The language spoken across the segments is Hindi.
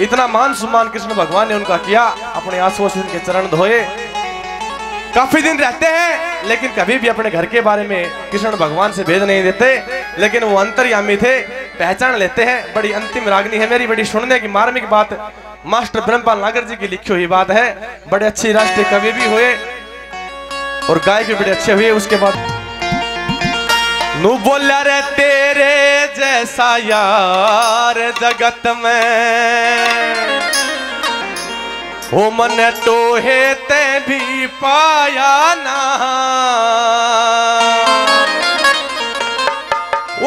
इतना मान सम्मान कृष्ण भगवान ने उनका किया, अपने आंसुओं से उनके चरण धोए। काफ़ी दिन रहते हैं, लेकिन कभी भी अपने घर के बारे में कृष्ण भगवान से भेद नहीं देते, लेकिन वो अंतर्यामी थे, पहचान लेते हैं। बड़ी अंतिम रागनी है मेरी, बड़ी सुनने की मार्मिक बात। मास्टर ब्रह्मपाल नागर जी की लिखी हुई बात है। बड़े अच्छी राष्ट्रीय कवि भी हुए, और गायक भी बड़े अच्छे हुए, उसके बाद बोला रे, तेरे जैसा यार जगत में। ओ मन टोहे ते भी पाया ना।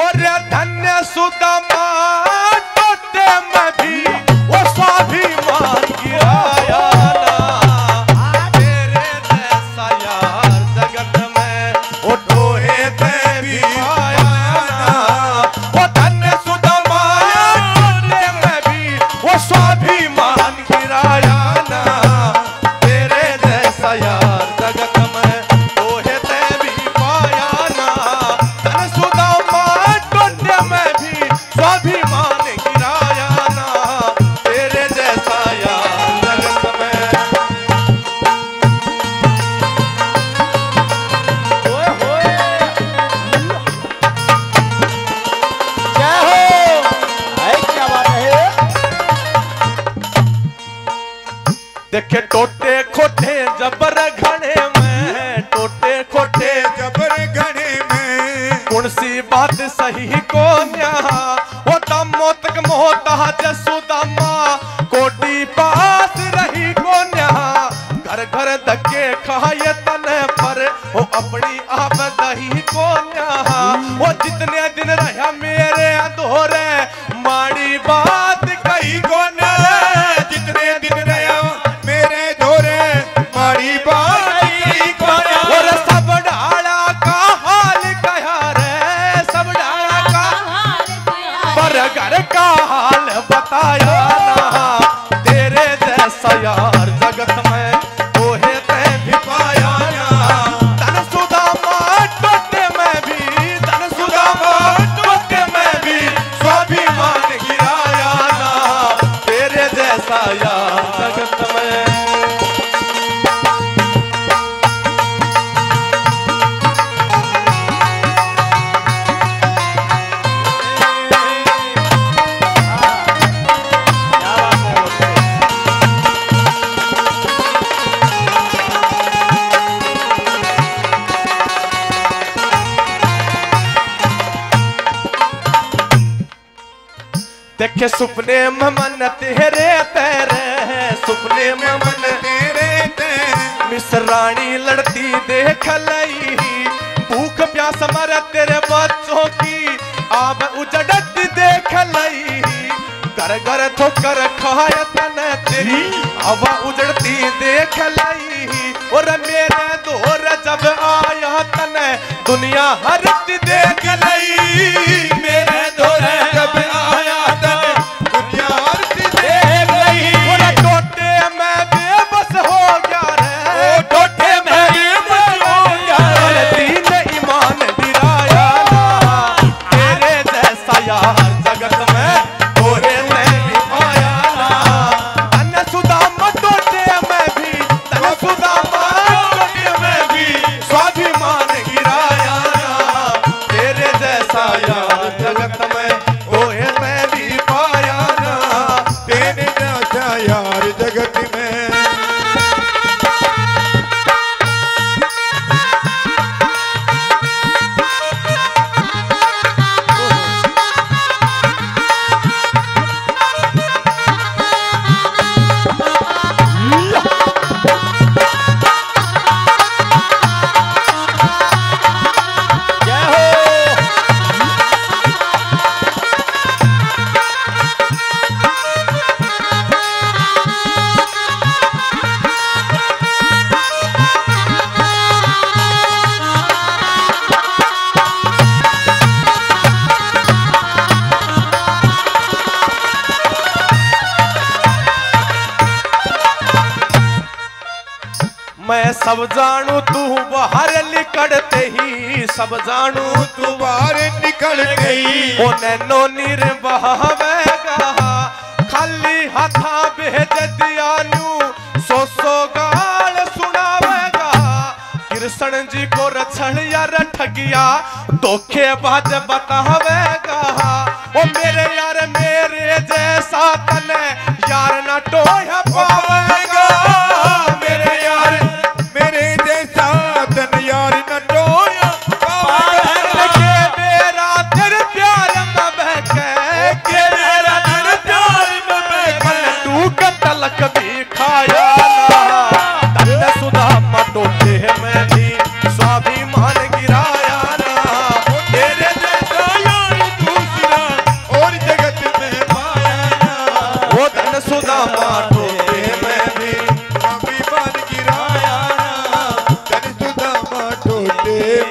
और धन्य सुदमा टोटे में देखे टोटे खोटे जबर घने में टोटे खोटे जबर घने में। कौन सी बात घर का हाल बताया देखे सुपने में मन तेरे तेरे सुपने में मन तेरे तेरे मिसरानी लड़ती देख लई, भूख प्यास मर तेरे बच्चों की। आब उजड़त देख लई, घर घर ठोकर खाए तन तेरी। हवा उजड़ती देख लई, और मेरे दौर जब आया तन, दुनिया हरत देख लई। तेरे जैसा सब जानू तू बाहर निकलते ही, सब जानू तू बाहर निकल गई ओ नैनो निर्बहवेगा खाली हाथा भेज दिया न्यू, सो सो गाल सुनावेगा। कृष्ण जी को रक्षण या ठगिया धोखे बाज बतावेगा। ओ मेरे यार मेरे जैसा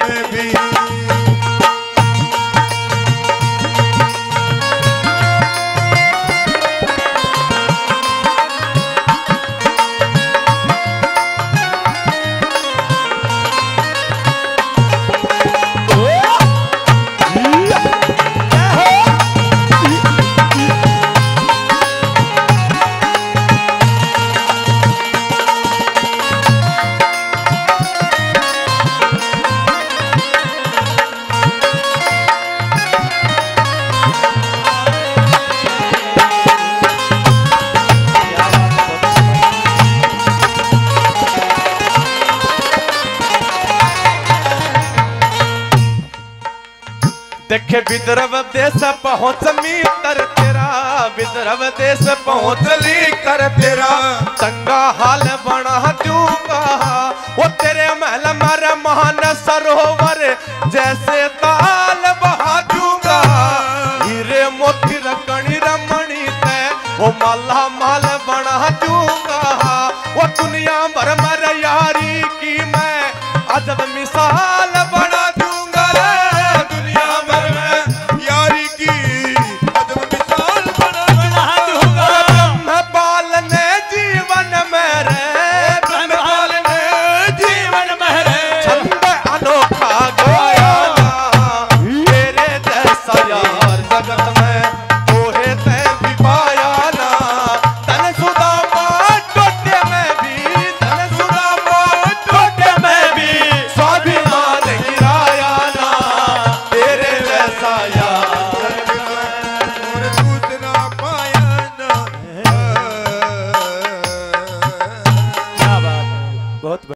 में भी देखे विदर्भ देश पहुँच मीतर तेरा, विद्रव देश पहुँच ली कर तेरा। चंगा हाल बना दूँगा, वो तेरे महल मर महान सरोवर जैसे ताल बहा दूँगा। हीरे मोती रकणी रमणी ते, वो माला माल बना दूँगा। वो दुनिया भर मर यारी की मैं, अजब मिसाल